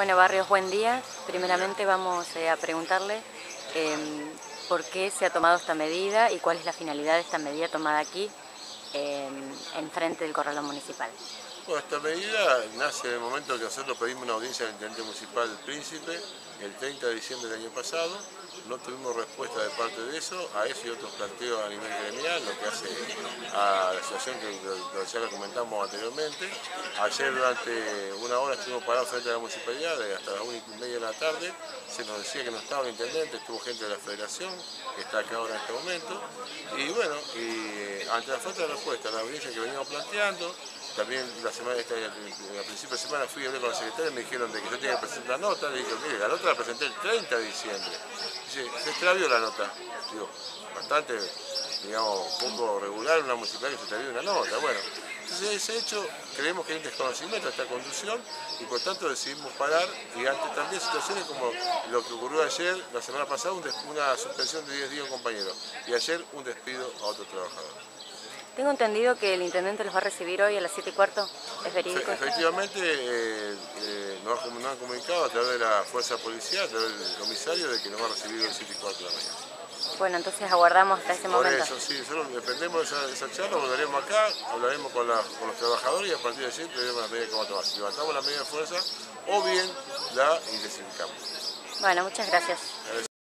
Bueno, Barrios, buen día. Primeramente vamos eh, a preguntarle em, por qué se ha tomado esta medida y cuál es la finalidad de esta medida tomada aquí en frente del corralón municipal. Bueno, esta medida nace en el momento que nosotros pedimos una audiencia del intendente municipal del Príncipe el 30 de diciembre del año pasado. No tuvimos respuesta de parte de eso, a eso y otros planteos a nivel gremial, lo que hace a la situación que, ya lo comentamos anteriormente. Ayer durante una hora estuvimos parados frente a la municipalidad, hasta las 1 y media de la tarde, se nos decía que no estaba el intendente, estuvo gente de la federación, que está acá ahora en este momento, y bueno, y ante la falta de respuesta, la audiencia que veníamos planteando, también la semana esta, a principio de semana fui a hablar con la secretaria y me dijeron de que yo tenía que presentar la nota. Le dije, mire, la nota la presenté el 30 de diciembre. Dice, se extravió la nota. Digo, bastante, digamos, poco regular una municipalidad que se extravió una nota. Bueno, entonces ese hecho creemos que hay un desconocimiento de esta conducción y por tanto decidimos parar y ante también situaciones como lo que ocurrió ayer, la semana pasada, una suspensión de 10 días a un compañero y ayer un despido a otro trabajador. Tengo entendido que el intendente los va a recibir hoy a las 7 y cuarto. ¿Es verídico? Efectivamente, eh, eh, nos, han comunicado a través de la fuerza policial, a través del comisario, de que nos va a recibir a las 7 y cuarto de la mañana. Bueno, entonces aguardamos hasta ese momento. Por eso, sí, nosotros dependemos de esa, charla, volveremos acá, hablaremos con, los trabajadores y a partir de allí veremos la medida que vamos a tomar. Si levantamos la medida de fuerza o bien la intensificamos. Bueno, muchas gracias.